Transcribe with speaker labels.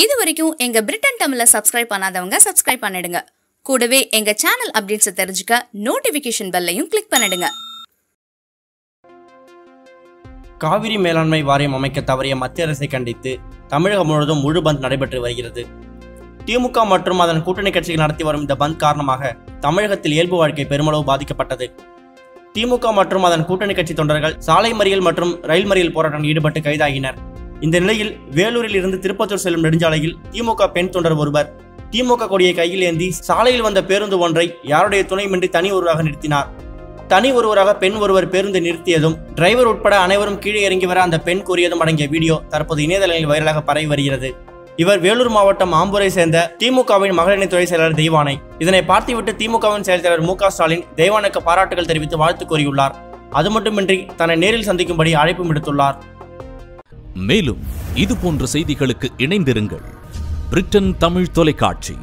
Speaker 1: இது வரைக்கும் எங்கள் பிரிட்டன் தமிழை சப்ஸ்கிரைப் பண்ணாதவங்க சப்ஸ்கிரைப் பண்ணிடுங்க. கூடவே எங்கள் சேனல் அப்டேட்ஸை தெரிஞ்சுக்க நோட்டிஃபிகேஷன் பெல்லையும் கிளிக் பண்ணிடுங்க.
Speaker 2: காவிரி மேலாண்மை வாரியம் அமைக்க தவறிய மத்திய அரசை கண்டித்து தமிழகம் முழுவதும் முழு பந்த் நடைபெற்று வருகிறது. திமுக மற்றும் அதன் கூட்டணி கட்சிகள் நடத்தி வரும் இந்த பந்த் காரணமாக தமிழகத்தில் இயல்பு வாழ்க்கை பெருமளவு பாதிக்கப்பட்டது. திமுக மற்றும் அதன் கூட்டணி கட்சி தொண்டர்கள் சாலை மறியல் மற்றும் ரயில் மறியல் போராட்டம் ஈடுபட்டு கைதாகினர். இந்த நிலையில் வேலூரில் இருந்து திருப்பத்தூர் செல்லும் நெடுஞ்சாலையில் திமுக பெண் தொண்டர் ஒருவர். திமுக கொடியை கையில் ஏந்தி சாலையில் வந்த பேருந்து ஒன்றை யாருடைய துணையுமின்றி தனி ஒருவராக நிறுத்தினார். தனி ஒருவராக பெண் ஒருவர் பேருந்தை நிறுத்தியதும் டிரைவர் உட்பட அனைவரும் கீழே இறங்கி வர அந்த பெண் கூறியதும் அடங்கிய வீடியோ தற்போது இணையதளங்களில் வைரலாக பரவி வருகிறது. இவர் வேலூர் மாவட்டம் ஆம்பூரை சேர்ந்த திமுகவின் மகளிரணி துறை செயலாளர் தெய்வானை. இதனை பார்த்துவிட்டு திமுகவின் செயல் தலைவர் மு க ஸ்டாலின் தெய்வானுக்கு பாராட்டுகள் தெரிவித்து வாழ்த்து கூறியுள்ளார். அது மட்டுமின்றி தன்னை நேரில் சந்திக்கும்படி அழைப்பும் விடுத்துள்ளார்.
Speaker 3: மேலும் இது போன்ற செய்திகளுக்கு இணைந்திருங்கள். பிரிட்டன் தமிழ் தொலைக்காட்சி.